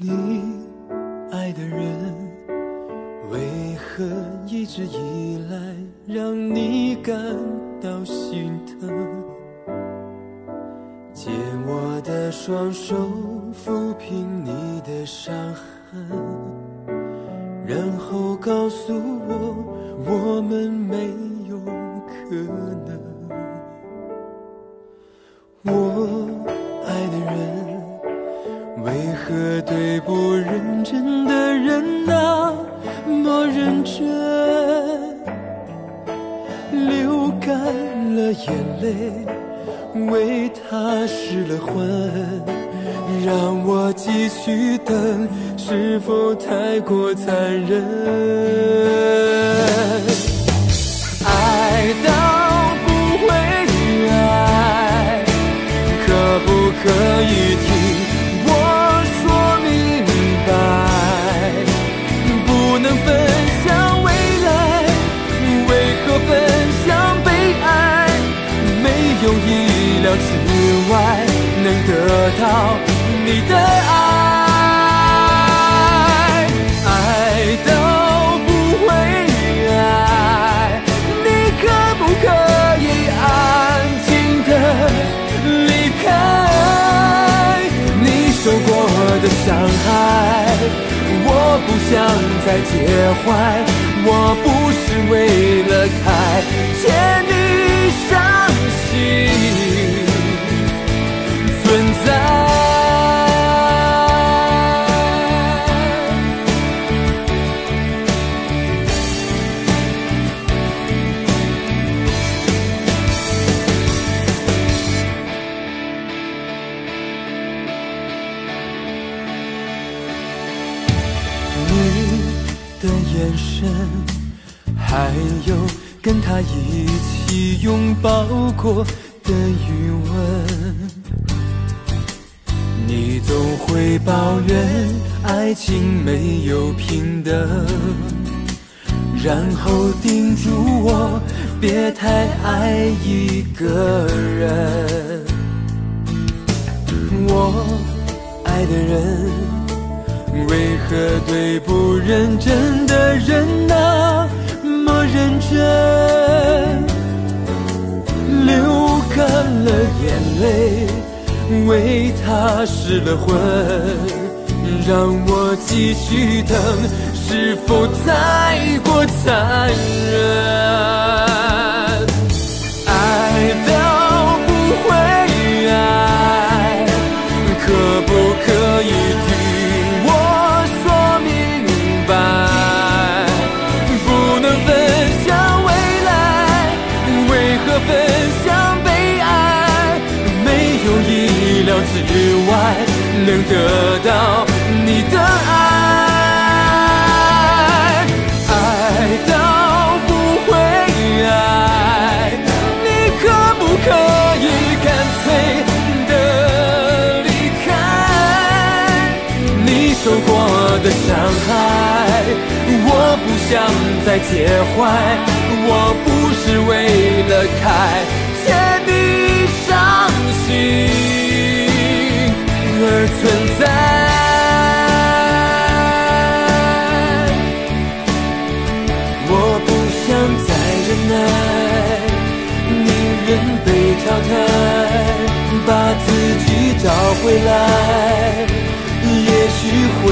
你爱的人，为何一直以来让你感到心疼？借我的双手抚平你的伤痕，然后告诉我，我们没有可能。我，何对不认真的人那么认真？流干了眼泪，为他失了魂，让我继续等，是否太过残忍？爱到不会爱，可不可以停得到你的爱。爱到不会爱，你可不可以安静的离开？你受过的伤害，我不想再介怀。我不是为了开，欠你伤心你的眼神，还有跟他一起拥抱过的余温，你总会抱怨爱情没有平等，然后叮嘱我别太爱一个人。我爱的人。为何对不认真的人那么认真？流干了眼泪，为他失了魂，让我继续等，是否太过残忍？分享悲哀？没有意料之外，能得到你的爱。爱到不会爱，你可不可以干脆的离开？你受过的伤害，我不想再介怀。我不是为了开，欠你伤心而存在。我不想再忍耐，你人被淘汰，把自己找回来。也许会